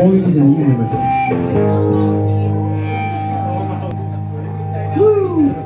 boys and you never. Woo!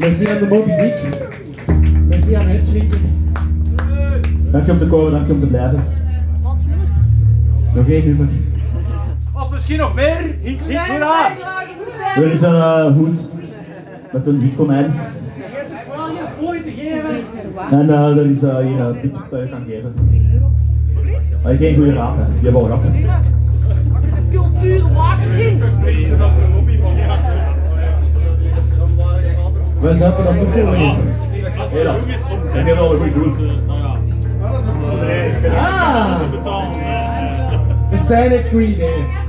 Merci aan de Moby Dick. Merci aan Hedschwinkel. Dank je om te komen, dank je om te blijven. Nog één nummer. Of misschien nog meer. Hink, hink, hoera. Wil is een uh, hoed met een. Vooral je fooi te geven. En uh, dat is uh, hier uh, tips dat je kan geven. Uh, geen goede raad, hè. hebben we al gehad. Cultuur wacht. vindt. We zaten op de Hvad så på dem? Eller, den er dog ikke ud. Ah! It's Static 3 Day.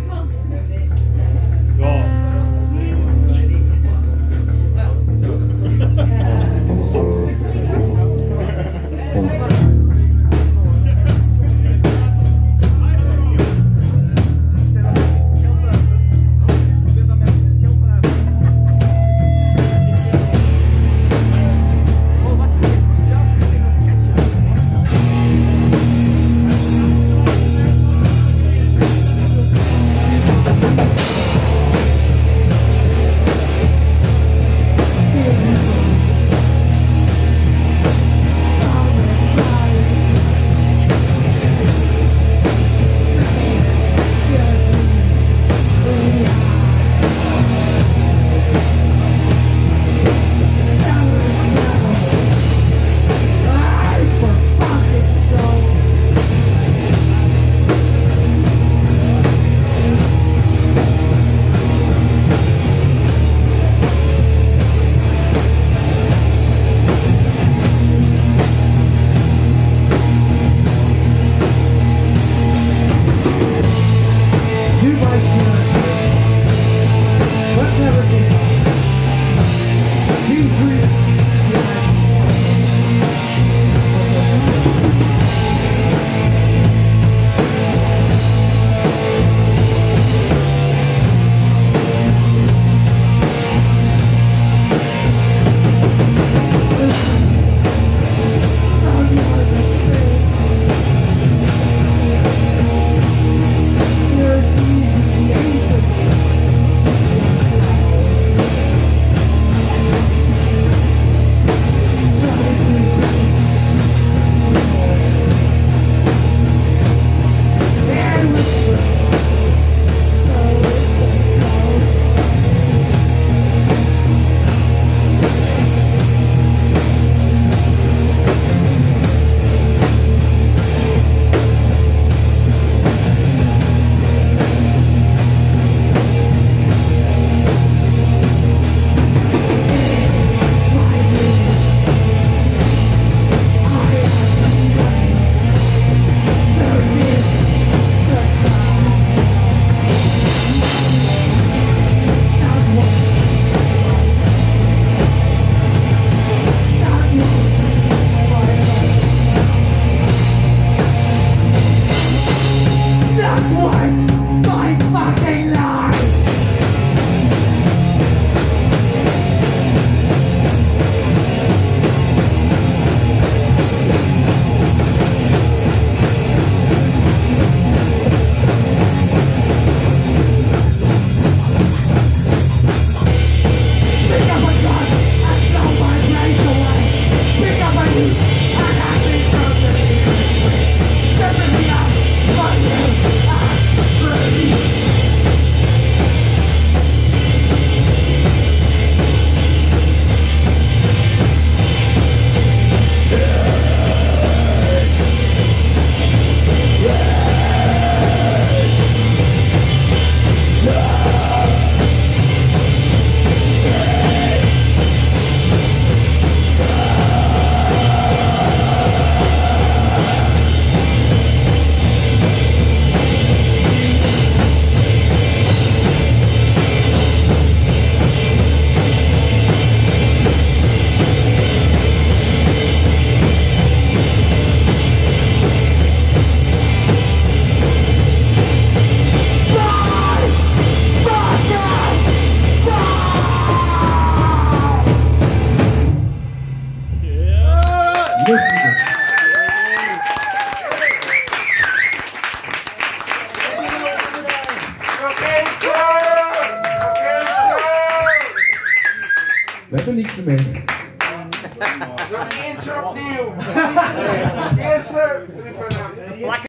Não é do Lix mesmo. Johnny Yes sir.